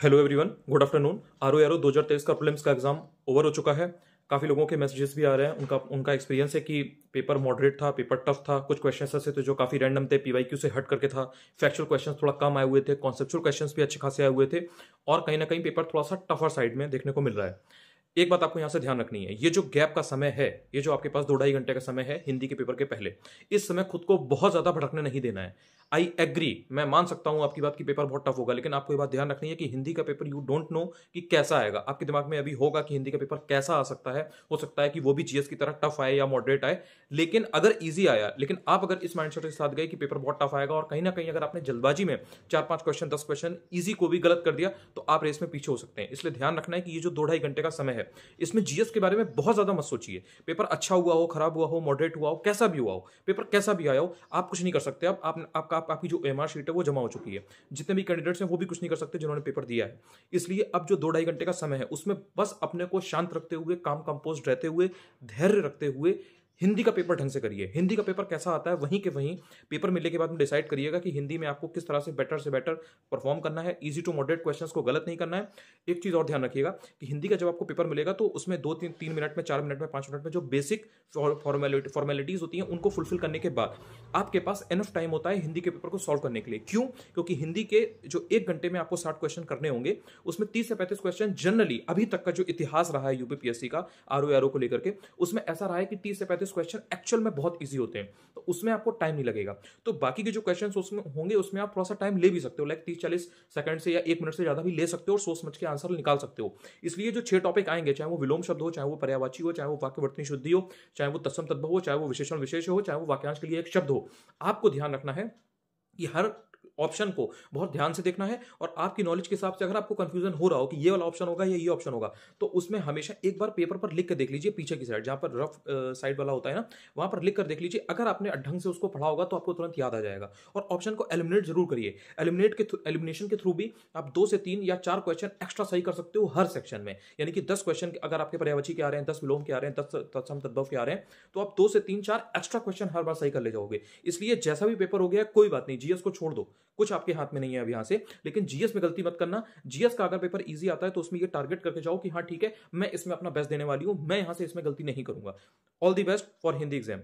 Hello everyone good afternoon R O R O दो हज़ार तेईस का प्रीलिम्स का एग्ज़ाम ओवर हो चुका है। काफ़ी लोगों के मैसेजेस भी आ रहे हैं। उनका उनका एक्सपीरियंस है कि पेपर मॉडरेट था पेपर टफ था। कुछ क्वेश्चन ऐसे थे जो काफ़ी रैंडम थे पीवाईक्यू से हट करके था। फैक्चुअल क्वेश्चन थोड़ा कम आए हुए थे कॉन्सेप्चुअल क्वेश्चन भी अच्छे खासे आए हुए थे। और कहीं ना कहीं पेपर थोड़ा सा टफर साइड में देखने को मिल रहा है। एक बात आपको यहाँ से ध्यान रखनी है। ये जो गैप का समय है, ये जो आपके पास दो ढाई घंटे का समय है हिंदी के पेपर के पहले, इस समय खुद को बहुत ज़्यादा भटकने नहीं देना है। आई एग्री मैं मान सकता हूँ आपकी बात की पेपर बहुत टफ होगा, लेकिन आपको ये बात ध्यान रखनी है कि हिंदी का पेपर यू डोंट नो कि कैसा आएगा। आपके दिमाग में अभी होगा कि हिंदी का पेपर कैसा आ सकता है, हो सकता है कि वो भी जीएस की तरह टफ आए या मॉडरेट आए, लेकिन अगर ईजी आया, लेकिन आप अगर इस माइंड के साथ गए कि पेपर बहुत टफ आएगा और कहीं ना कहीं अगर आपने जल्दबाजी में चार पाँच क्वेश्चन दस क्वेश्चन ईजी को भी गलत कर दिया तो आप रेस में पीछे हो सकते हैं। इसलिए ध्यान रखना है कि ये जो दो ढाई घंटे का समय है, इसमें जीएस के बारे में बहुत ज़्यादा मत सोचिए। पेपर अच्छा हुआ हो, खराब हुआ हो मॉडरेट हुआ हो, कैसा भी हुआ हो पेपर कैसा भी आया हो, आप कुछ नहीं कर सकते। आप, आपका आपकी जो एमआर शीट है वो जमा हो चुकी है। जितने भी कैंडिडेट्स हैं वो भी कुछ नहीं कर सकते जिन्होंने पेपर दिया है। इसलिए अब जो दो ढाई घंटे का समय है, उसमें बस अपने को शांत रखते हुए, काम कंपोज रहते हुए, धैर्य रखते हुए हिंदी का पेपर ढंग से करिए। हिंदी का पेपर कैसा आता है, वहीं के वहीं पेपर मिलने के बाद में डिसाइड करिएगा कि हिंदी में आपको किस तरह से बेटर से बेटर परफॉर्म करना है। इजी टू मॉडरेट क्वेश्चन को गलत नहीं करना है। एक चीज़ और ध्यान रखिएगा कि हिंदी का जब आपको पेपर मिलेगा तो उसमें दो तीन तीन मिनट में, चार मिनट में, पाँच मिनट में जो बेसिक फॉर्मेलिटी फॉर्मेलिटीज होती हैं, उनको फुलफिल करने के बाद आपके पास एनफ टाइम होता है हिंदी के पेपर को सॉल्व करने के लिए। क्यों? क्योंकि हिंदी के जो एक घंटे में आपको साठ क्वेश्चन करने होंगे, उसमें तीस से पैंतीस क्वेश्चन जनरली अभी तक का जो इतिहास रहा है यूपीपीएससी का आर ओ को लेकर के, उसमें ऐसा रहा है कि तीस से पैंतीस क्वेश्चन एक्चुअल में में बहुत ईजी होते हैं। तो उसमें आपको टाइम नहीं लगेगा। तो बाकी के जो क्वेश्चन उसमें होंगे, उसमें आप थोड़ा सा टाइम ले भी सकते हो। लाइक तीस चालीस सेकंड से या एक मिनट से ज़्यादा भी ले सकते हो और सोच समझ के आंसर निकाल सकते हो। इसलिए जो छह टॉपिक आएँगे, चाहे वो विलोम शब्द हो, चाहे वो पर्यावाची हो, चाहे वो वाक्यवर्तनी शुद्धि हो, चाहे वो तत्सम तत्व हो, चाहे वो विशेषण विशेष हो, चाहे वो वाक्यांश के लिए एक शब्द हो, आपको ध्यान रखना है कि हर ऑप्शन को बहुत ध्यान से देखना है और आपकी नॉलेज के हिसाब से अगर आपको कंफ्यूजन हो रहा हो कि ये वाला ऑप्शन होगा या ये ऑप्शन होगा तो उसमें हमेशा एक बार पेपर पर लिख कर देख लीजिए पीछे की साइड जहाँ पर रफ साइड वाला होता है ना, वहाँ पर लिख कर देख लीजिए, अगर आपने ढंग से उसको पढ़ा होगा तो आपको तुरंत याद आ जाएगा। और ऑप्शन को एलिमिनेट ज़रूर करिए। एलिमिनेट के एलिमिनेशन के थ्रू भी आप दो से तीन या चार क्वेश्चन एक्स्ट्रा सही कर सकते हो हर सेक्शन में। यानी कि दस क्वेश्चन अगर आपके पर्यावची के आ रहे हैं, दस विलोम के आ रहे हैं, दस तत्सम तद्भव के आ रहे हैं तो आप दो से तीन, चार एक्स्ट्रा क्वेश्चन हर बार सही कर ले जाओगे। इसलिए जैसा भी पेपर हो गया, कोई बात नहीं जीएस को छोड़ दो। कुछ आपके हाथ में नहीं है अब यहाँ से, लेकिन जीएस में गलती मत करना। जीएस का अगर पेपर ईजी आता है तो उसमें यह टारगेट करके जाओ कि हाँ ठीक है, मैं इसमें अपना बेस्ट देने वाली हूँ, मैं यहाँ से इसमें गलती नहीं करूँगा। All the best for Hindi exam